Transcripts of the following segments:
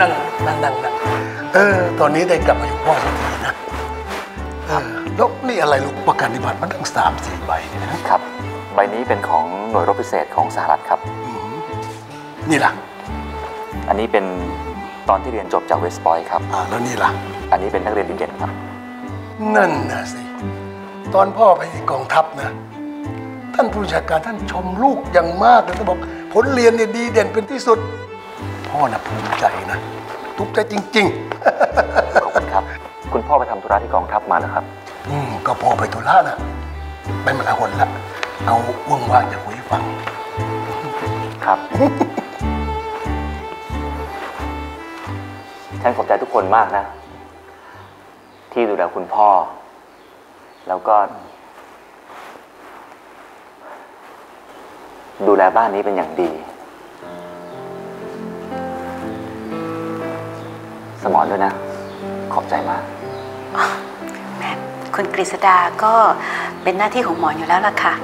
นั่งนั่งนั่งนั่งเออ ตอนนี้ได้กลับมาอยู่พ่อสักทีนะเออแล้วนี่อะไรลูกประกันนิบัตรมันตั้งสามสี่ใบเนี่ยนะครับ ใบนี้เป็นของหน่วยรบพิเศษของสหรัฐครับ นี่ล่ะอันนี้เป็นตอนที่เรียนจบจากเวสต์พอยต์ครับ อ่าแล้วนี่ล่ะ อันนี้เป็นนักเรียนดีเด่นครับ นั่นนะสิ ตอนพ่อไปที่กองทัพนะ ท่านผู้บัญชาการท่านชมลูกอย่างมากเลยท่านบอก ผลเรียนเนี่ยดีเด่นเป็นที่สุด พ่อน่ะภูมิใจนะทุกใจจริงขอบคุณครับ คุณพ่อไปทำธุระที่กองทัพมาเหรอครับๆอืมก็พ่อไปธุระนะไปมาหลายคนละเอาว่างๆจะคุยให้ฟัง ครับ ฉันขอบใจทุกคนมากนะ ที่ดูแลคุณพ่อ แล้วก็ ดูแลบ้านนี้เป็นอย่างดี สมอนด้วยนะ ขอบใจมากแหมคุณกฤษดาก็เป็นหน้าที่ของหมออยู่แล้วล่ะค่ะ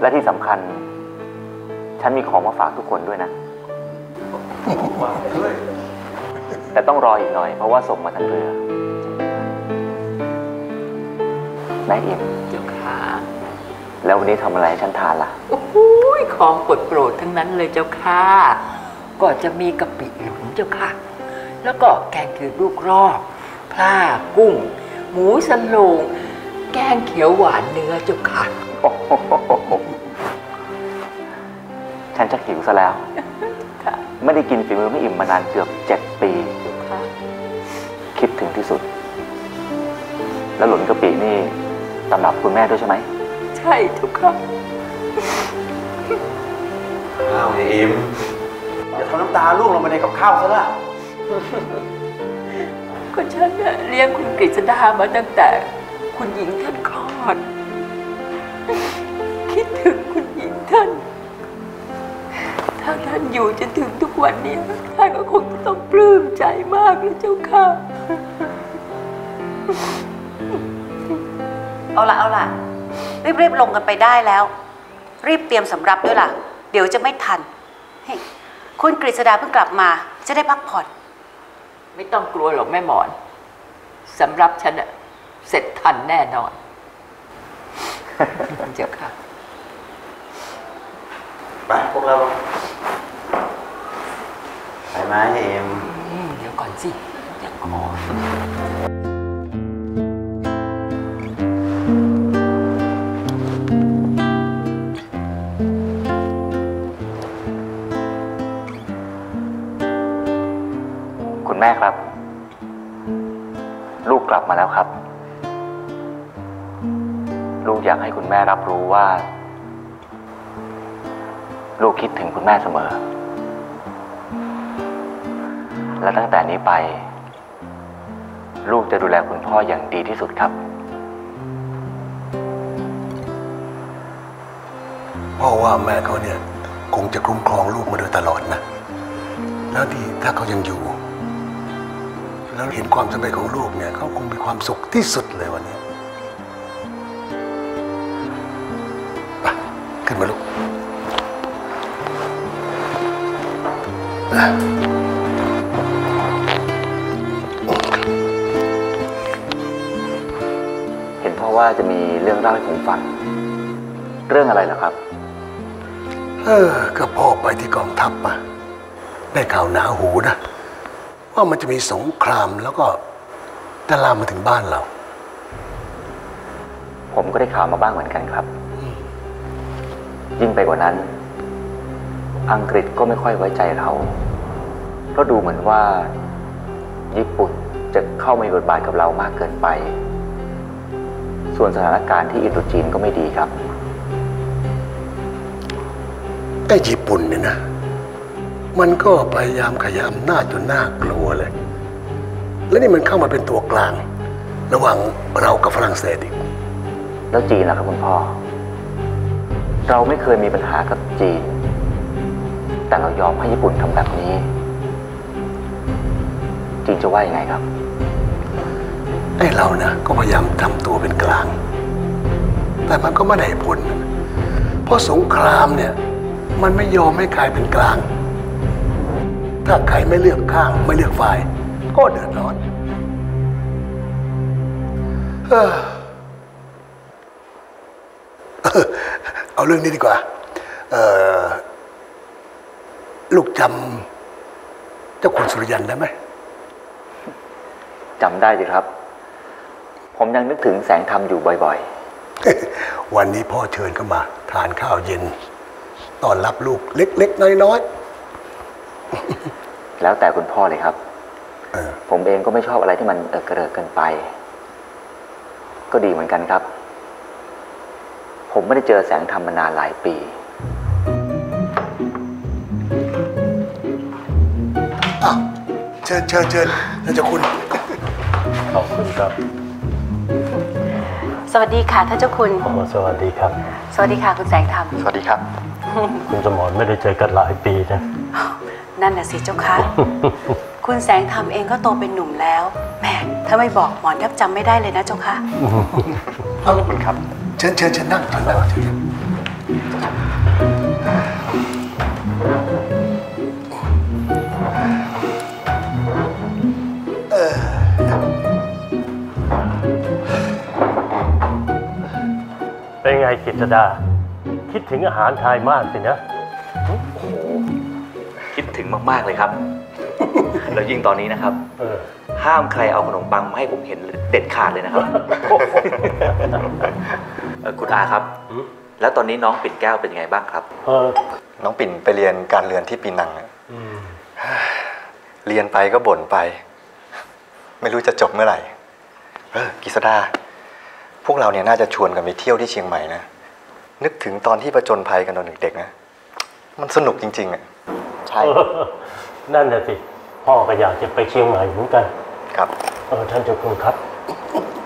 และที่สำคัญ ฉันมีของมาฝากทุกคนด้วยนะ แต่ต้องรออีกหน่อยเพราะว่าส่งมาทางเรือแม่อิ่มเจ้าค่ะ แล้ววันนี้ทำอะไรให้ฉันทานล่ะโอ้โห ของโปรดโปรดทั้งนั้นเลยเจ้าค่ะก็จะมีกะปิหลุนเจ้าค่ะ แล้วก็แกงคือลูกรอบปลากุ้ง หมูสโลงแกงเขียวหวานเนื้อเจ้าค่ะ ฉันจะหิวซะแล้วค่ะไม่ได้กินฝีมือไม่อิ่มมานานเกือบเจ็ดปีเจ้าค่ะคิดถึงที่สุด แล้วหลุนกะปินี่ตำรับคุณแม่ด้วยใช่ไหม ใช่เจ้าค่ะ อ้าวไอ้อิมอย่าทำน้ำตาล่วงลงไปในกับข้าวซะละก็ฉันน่ะเลี้ยงคุณกฤษดามาตั้งแต่คุณหญิงท่านคลอด คิดถึงคุณหญิงท่าน ถ้าท่านอยู่จนถึงทุกวันนี้ท่านก็คงจะต้องปลื้มใจมากเลยเจ้าค่ะ เอาละเอาละรีบๆลงกันไปได้แล้ว รีบเตรียมสำรับด้วยล่ะ เดี๋ยวจะไม่ทันเฮ้ยคุณกฤษดาเพิ่งกลับมา จะได้พักผ่อน ไม่ต้องกลัวหรอกแม่หมอนสำหรับฉันอะเสร็จทันแน่นอน เจ้าค่ะไปพวกเรา ไปไหมไอ้อิมอืมเดี๋ยวก่อนสิ เดี๋ยวก่อน ลูกกลับมาแล้วครับ ลูกอยากให้คุณแม่รับรู้ว่า ลูกคิดถึงคุณแม่เสมอ และตั้งแต่นี้ไป ลูกจะดูแลคุณพ่ออย่างดีที่สุดครับ พ่อว่าแม่เขาเนี่ย คงจะคุ้มครองลูกมาโดยตลอดนะ แล้วดีถ้าเขายังอยู่ แล้วเห็นความสำเร็จของลูกเนี่ยเขาคงมีความสุขที่สุดเลยวันนี้ไปขึ้นมาลูกเห็นพ่อว่าจะมีเรื่องเล่าให้ผมฟัง เรื่องอะไรเหรอครับ เออ ก็พ่อไปที่กองทัพมาได้ข่าวหนาหูนะ ว่ามันจะมีสงครามแล้วก็จะลามมาถึงบ้านเรา ผมก็ได้ข่าวมาบ้างเหมือนกันครับ ยิ่งไปกว่านั้น อังกฤษก็ไม่ค่อยไว้ใจเราเพราะดูเหมือนว่า ญี่ปุ่นจะเข้ามามีบทบาทกับเรามากเกินไป ส่วนสถานการณ์ที่อินโดจีนก็ไม่ดีครับไอ้ญี่ปุ่นเนี่ยนะ มันก็พยายามขยายอำนาจจนน่ากลัวเลย แล้วนี่มันเข้ามาเป็นตัวกลาง ระหว่างเรากับฝรั่งเศสอีก แล้วจีนล่ะครับคุณพ่อ เราไม่เคยมีปัญหากับจีน แต่เรายอมให้ญี่ปุ่นทำแบบนี้ จีนจะว่ายังไงครับ ไอ้เรานะก็พยายามทำตัวเป็นกลาง แต่มันก็ไม่ได้ผล เพราะสงครามเนี่ย มันไม่ยอมให้ใครเป็นกลาง ถ้าใครไม่เลือกข้างไม่เลือกฝ่าย ก็เดือดร้อนเอ้อเอาเรื่องนี้ดีกว่าเอ่อลูกจำเจ้าคุณสุริยันได้ไหมจำได้สิครับ ผมยังนึกถึงแสงธรรมอยู่บ่อยวันนี้พ่อเชิญเข้ามา ทานข้าวเย็นต้อนรับลูกเล็ก ๆ น้อย ๆ แล้วแต่คุณพ่อเลยครับๆเออผมเองก็ไม่ชอบอะไรที่มันเออกระเริกเกินไป ก็ดีเหมือนกันครับ ผมไม่ได้เจอแสงธรรมมานานหลายปีอ้าวเชิญเชิญเชิญท่านเจ้าคุณ ขอบคุณครับ สวัสดีค่ะท่านเจ้าคุณอ๋อสวัสดีครับ สวัสดีค่ะคุณแสงธรรม สวัสดีครับ คุณสมรไม่ได้เจอกันหลายปีนะ นั่นน่ะสิเจ้าคะคุณแสงธรรมเองก็โตเป็นหนุ่มแล้วแหมถ้าไม่บอกหมอนแทบจำไม่ได้เลยนะเจ้าคะขอบคุณครับ เชิญเชิญเชิญนั่งเชิญนั่งเชิญเออเป็นไงกิตดา คิดถึงอาหารไทยมากสินะ คิดถึงมาก ๆ เลยครับ แล้วยิ่งตอนนี้นะครับเออห้ามใครเอาขนมปังมาให้ผมเห็นเด็ดขาดเลยนะครับเอ่อคุณอาครับหืมแล้วตอนนี้น้องปิ่นแก้วเป็นยังไงบ้างครับเออน้องปิ่นไปเรียนการเรือนที่ปีนังอะอืมเรียนไปก็บ่นไป ไม่รู้จะจบเมื่อไหร่เออกิษดา พวกเราเนี่ยน่าจะชวนกันไปเที่ยวที่เชียงใหม่นะ นึกถึงตอนที่ประจนภัยกันตอนเด็กๆนะ มันสนุกจริงๆอะใช่เออนั่นน่ะสิ พ่อก็อยากจะไปเชียงใหม่เหมือนกัน ครับเออท่านเจ้าคุณครับ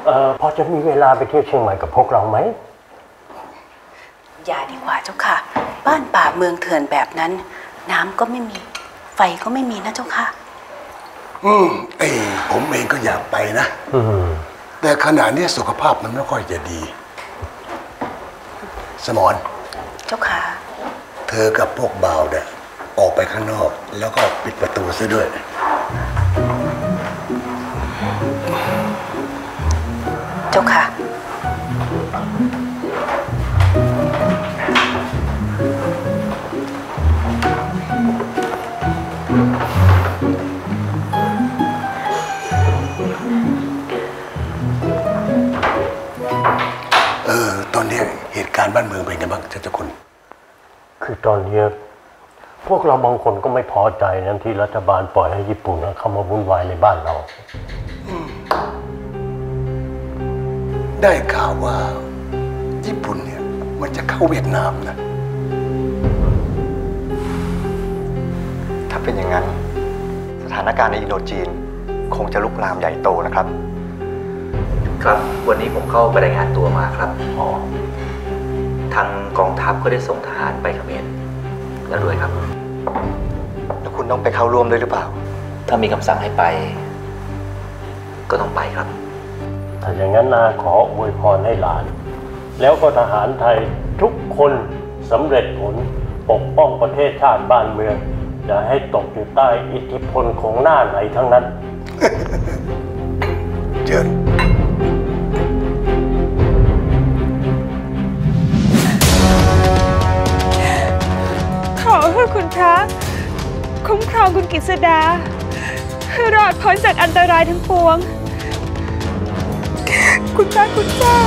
เออพอจะมีเวลาไปเที่ยวเชียงใหม่กับพวกเราไหมอย่าดีกว่าเจ้าค่ะ บ้านป่าเมืองเถื่อนแบบนั้น น้ำก็ไม่มี ไฟก็ไม่มีนะเจ้าค่ะ อืมเอ้ยผมเองก็อยากไปนะ อืมแต่ขณะนี้สุขภาพมันไม่ค่อยจะดี สมอน เจ้าค่ะ เธอกับพวกบ่าวเนี่ย ออกไปข้างนอก แล้วก็ปิดประตูซะด้วย เจ้าค่ะ เออ ตอนนี้เหตุการณ์บ้านเมืองเป็นไงบ้างเจ้าเจ้าคุณ คือตอนเนี้ย พวกเราบางคนก็ไม่พอใจนะที่รัฐบาลปล่อยให้ญี่ปุ่นเข้ามาวุ่นวายในบ้านเรา ได้ข่าวว่าญี่ปุ่นเนี่ยมันจะเข้าเวียดนามนะ ถ้าเป็นอย่างนั้น สถานการณ์ในอินโดจีน คงจะลุกลามใหญ่โตนะครับ ครับวันนี้ผมเข้าไปรายงานตัวมาครับ ทางกองทัพก็ได้ส่งทหารไปเขมร แล้วด้วยครับ แล้วคุณต้องไปเข้าร่วมด้วยหรือเปล่า ถ้ามีคำสั่งให้ไป ก็ต้องไปครับ ถ้าอย่างนั้นนาขออวยพรให้หลาน แล้วก็ทหารไทยทุกคนสำเร็จผลปกป้องประเทศชาติบ้านเมือง อย่าให้ตกอยู่ใต้อิทธิพลของหน้าไหนทั้งนั้น เชิญ อให้คุณพระ คุ้มครองคุณกิษดา ให้รอดพ้นจากอันตรายทั้งปวง คุณพระคุณเจ้า